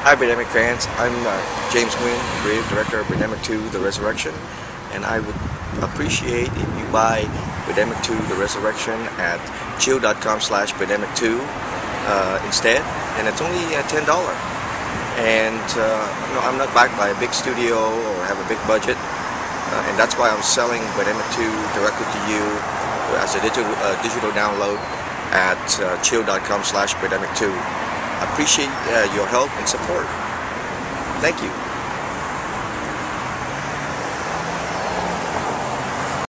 Hi, Birdemic fans. I'm uh, James Nguyen, creative director of Birdemic 2 The Resurrection, and I would appreciate if you buy Birdemic 2 The Resurrection at chill.com slash Birdemic 2 uh, instead, and it's only uh, $10. And uh, know, I'm not backed by a big studio or have a big budget, uh, and that's why I'm selling Birdemic 2 directly to you as a digital, uh, digital download at chill.com slash Birdemic 2 appreciate uh, your help and support. Thank you.